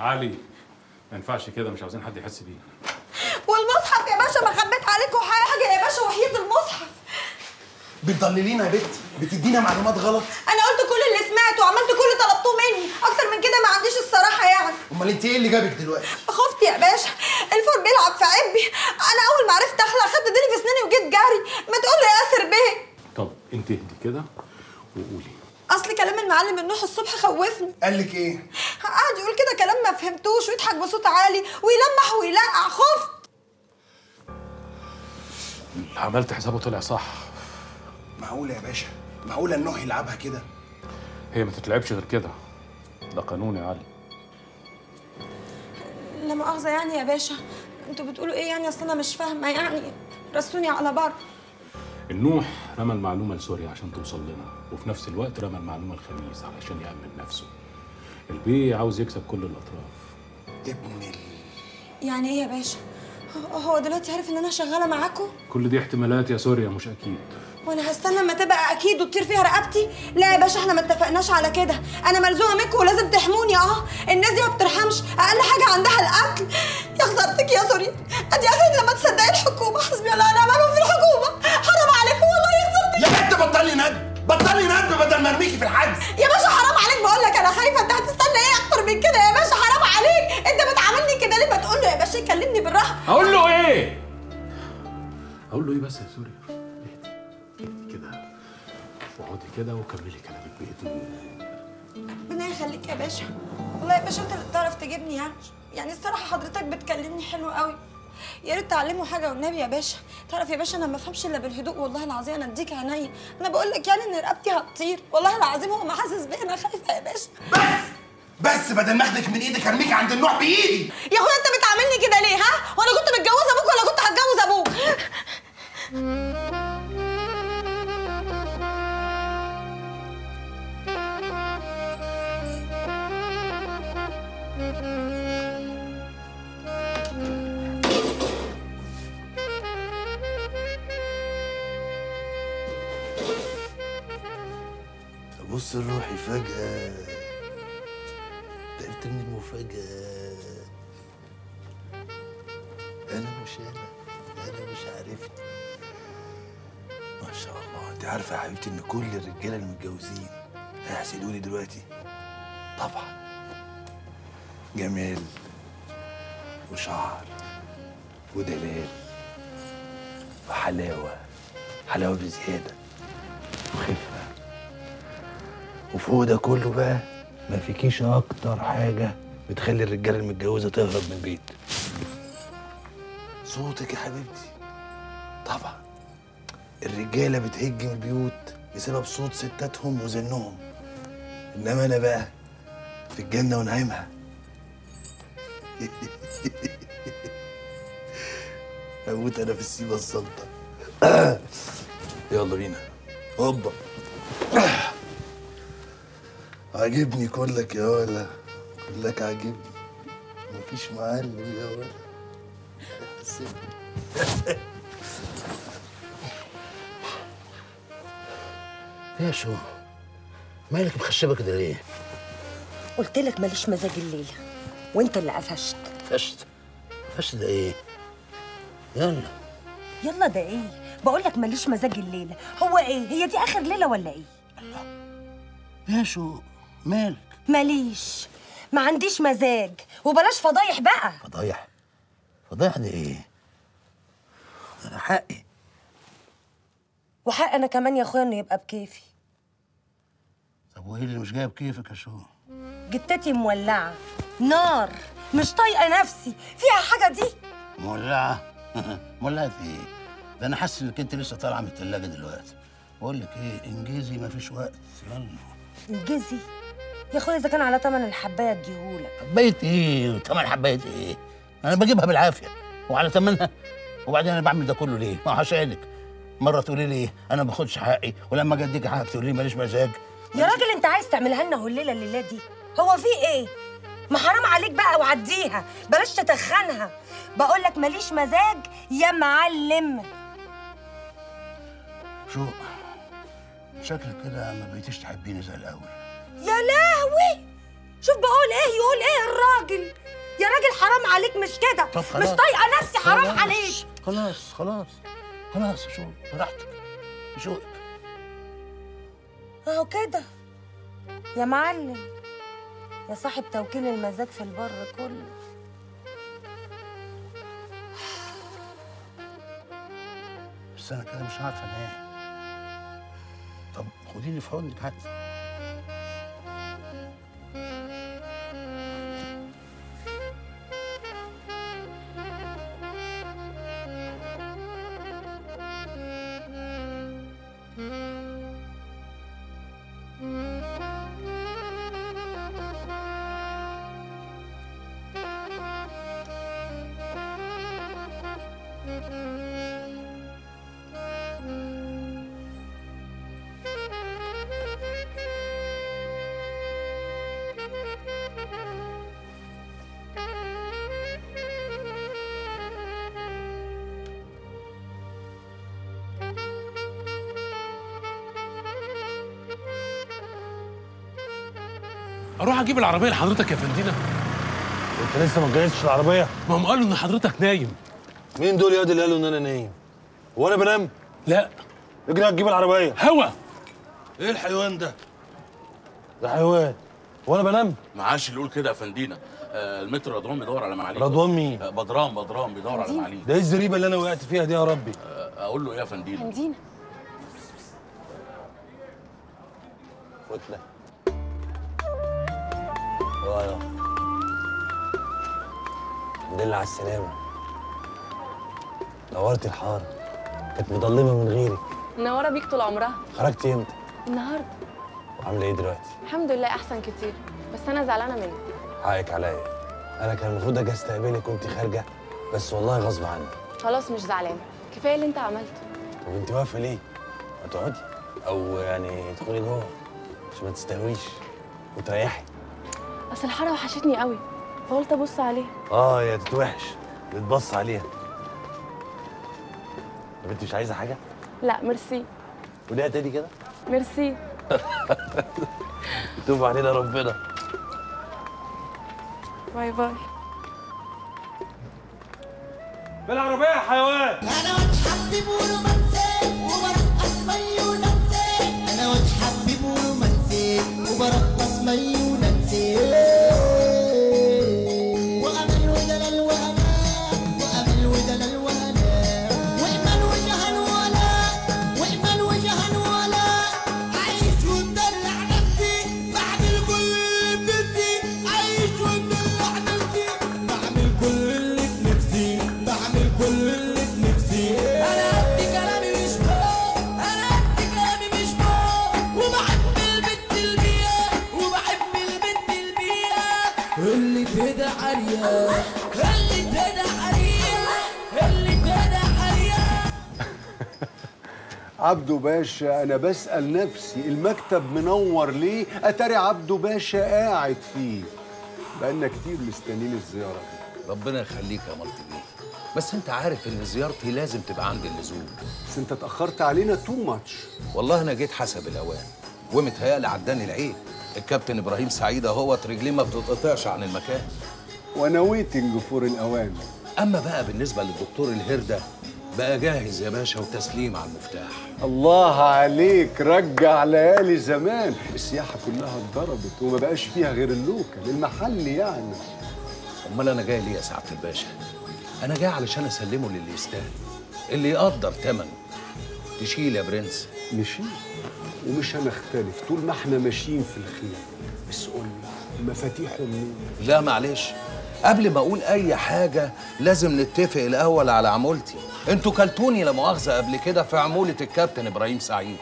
علي ما ينفعش كده مش عاوزين حد يحس بيه والمصحف يا باشا ما خبيت عليكم حاجة يا باشا وحيد المصحف. بتضللينا يا بت بتدينا معلومات غلط؟ أنا قلت كل اللي سمعته وعملت كل اللي طلبتوه مني. أكتر من كده ما عنديش الصراحة يعني. أمال أنت إيه اللي جابك دلوقتي؟ خفت يا باشا. الفور بيلعب في عبي. أنا أول ما عرفت أخلع خدت ديني في اسناني وجيت جري. ما تقول لي يا آسر بيه. طب انت اهدي كده وقولي. أصل كلام المعلم النوح الصبح خوفني. قال لك إيه؟ يقول كده كلام ما فهمتوش ويضحك بصوت عالي ويلمح ويلقع. خفت. عملت حسابه طلع صح. معقوله يا باشا؟ معقوله النوح يلعبها كده؟ هي ما تتلعبش غير كده. ده قانون يا علي. لا مؤاخذة يعني يا باشا. أنتوا بتقولوا إيه يعني؟ أصل أنا مش فاهمة يعني. رسوني على بر. النوح رمى المعلومة لسوريا عشان توصل لنا وفي نفس الوقت رمى المعلومة الخميس علشان يأمن نفسه. البيه عاوز يكسب كل الأطراف. ابن ال... يعني إيه يا باشا؟ هو- هو دلوقتي عارف إن أنا شغالة معاكم كل دي احتمالات يا سوريا مش أكيد. وأنا هستنى اما تبقى أكيد وتطير فيها رقبتي. لا يا باشا إحنا ما اتفقناش على كده. أنا ملزومة منكم ولازم تحموني آه الناس دي ما بترحمش. أقل حاجة عندها القتل يا خسارتك يا سوري أدي اخرك لما تصدقي الحكومة. حسبي الله ونعم الوكيل في الحكومة. حرام عليكم والله يا خسارتك يا بنت بطلي ند. بطلي ند بدل ما ارميكي في الحجز. يا بس يا سوريا اهدي. اهدي كده. واقعدي كده وكملي كلامك بهدوء ربنا يخليك يا باشا. والله يا باشا انت اللي بتعرف تجيبني يعني. يعني الصراحة حضرتك بتكلمني حلو قوي. يا ريت تعلموا حاجة والنبي يا باشا. تعرف يا باشا أنا ما بفهمش إلا بالهدوء والله العظيم أنا أديك عينيا. أنا بقول لك يعني إن رقبتي هتطير. والله العظيم هو ما حاسس بيا أنا خايفة يا باشا. بس! بس بدل ما اخدك من إيدك ارميكي عند النوح بإيدي! يا أخويا أنت بتعاملني كده ليه ها؟ بص لروحي فجأة. تعبت من المفاجأة. أنا مش أنا. أنا مش عارفني ما شاء الله. أنت عارفة يا حبيبتي إن كل الرجالة المتجوزين هيحسدوني دلوقتي؟ طبعا. جمال وشعر ودلال وحلاوة. حلاوة بزيادة. وخفة وفوق ده كله بقى ما فيكيش أكتر حاجة بتخلي الرجالة المتجوزة تهرب من البيت. صوتك يا حبيبتي. طبعا. الرجالة بتهج من البيوت بسبب صوت ستاتهم وزنهم. إنما أنا بقى في الجنة ونعيمها أموت أنا في السيبه الصلطه يلا بينا. هوبا عاجبني كلك يا ولا. كلك عاجبني. مفيش معلم يا ولا. يا شو مالك مخشبة كده ليه؟ قلت لك ماليش مزاج الليلة وانت اللي قفشت. فشت فشت ده إيه؟ يلا. يلا ده إيه؟ بقول لك ماليش مزاج الليلة. هو إيه؟ هي دي آخر ليلة ولا إيه؟ يا شو مالك؟ ماليش. ما عنديش مزاج. وبلاش فضايح بقى. فضايح؟ فضايح ده إيه؟ أنا حقي. وحق أنا كمان يا أخويا إنه يبقى بكيفي. طب وإيه اللي مش جايب كيفك يا شو؟ جتتي مولعة. نار. مش طايقة نفسي. فيها حاجة دي؟ مولعة؟ مولعة في إيه؟ ده أنا حاسس إنك أنت لسه طالعة من التلاجة دلوقتي. بقول لك إيه انجزي مفيش وقت. يلا. انجزي يا أخويا إذا كان على تمن الحباية أديهولك. حباية إيه؟ وثمن حباية إيه؟ أنا بجيبها بالعافية. وعلى ثمنها وبعدين أنا بعمل ده كله ليه؟ ما هو عشانك. مرة تقولي لي إيه؟ أنا ما باخدش حقي. ولما أجي أديك حقك تقولي لي ماليش مزاج. يا راجل أنت عايز تعملها لنا الليلة الليلة دي؟ هو في إيه؟ ما حرام عليك بقى وعديها بلاش تتخنها. بقول لك ماليش مزاج يا معلم. شو؟ شكلك كده ما بقيتيش تحبيني زي الأول. يا لهوي! شوف بقول إيه يقول إيه راجل يا راجل حرام عليك مش كده؟ مش. طايقة نفسي حرام. عليك. خلاص خلاص. خلاص شو؟ براحتك. شو أهو كده. يا معلم. يا صاحب توكيل المزاج في البر كله. بس أنا كده مش عارف أنام. طب خديني في حضنك حتى أروح أجيب العربية لحضرتك يا فندينا انت لسه ما جهزتش العربية؟ ما هم قالوا ان حضرتك نايم. مين دول يا اللي قالوا ان أنا نايم؟ وأنا بنام؟ لا. اجري هتجيب العربية. هوا. إيه الحيوان ده؟ ده حيوان. وأنا بنام؟ معاش اللي يقول كده يا فندينا آه المتر رضوان بيدور على معاليه رضوان مين؟ آه بدران بدران بيدور على معاليه ده إيه الزريبة اللي أنا وقعت فيها دي يا ربي؟ آه أقول له إيه يا فندينا فندينا فتله الحمد لله على السلامة. نورت الحارة. كانت مضلمه من غيرك منورة بيك طول عمرها. خرجت إمتى؟ النهارده. وعامله إيه دلوقتي؟ الحمد لله أحسن كتير. بس أنا زعلانة منك. حقك عليا. أنا كان المفروض أجي أستقبلك وانت خارجة بس والله غصب عني. خلاص مش زعلانة. كفاية اللي أنت عملته. طب انت واقفة ليه؟ ما تقعدي أو يعني ادخلي جوه عشان ما تستهويش وتريحي. أصل الحارة وحشتني قوي فقلت أبص عليها. آه يا تتوحش تتبص عليها. طب أنت مش عايزة حاجة؟ لا ميرسي. قوليها تاني كده. ميرسي. يتوب علينا ربنا. bye bye. بالعربية يا حيوان. اللي تهدى عريان اللي تهدى عريان اللي عريان عبدو باشا أنا بسأل نفسي المكتب منور ليه؟ اتاري عبدو باشا قاعد فيه. بقالنا كتير مستنيين الزيارة دي. ربنا يخليك يا مالتي بيه. بس أنت عارف إن زيارتي لازم تبقى عند اللزوم. بس أنت اتأخرت علينا too much والله أنا جيت حسب الأوان ومتهيألي عداني العيب. الكابتن إبراهيم سعيد اهوت رجليه ما بتتقطعش عن المكان. وأنا waiting for الأوان. أما بقى بالنسبة للدكتور الهرده بقى جاهز يا باشا وتسليم على المفتاح. الله عليك رجع ليالي زمان. السياحة كلها اتضربت وما بقاش فيها غير ال local المحل يعني. أمال أنا جاي ليه يا سعادة الباشا؟ أنا جاي علشان أسلمه للي يستاهل. اللي يقدر ثمنه تشيل يا برنس. نشيل. ومش هنختلف. طول ما إحنا ماشيين في الخير بس قول مفاتيحه منين لا معلش. قبل ما أقول أي حاجة لازم نتفق الأول على عمولتي. أنتوا كلتوني لا مؤاخذة قبل كده في عمولة الكابتن إبراهيم سعيد.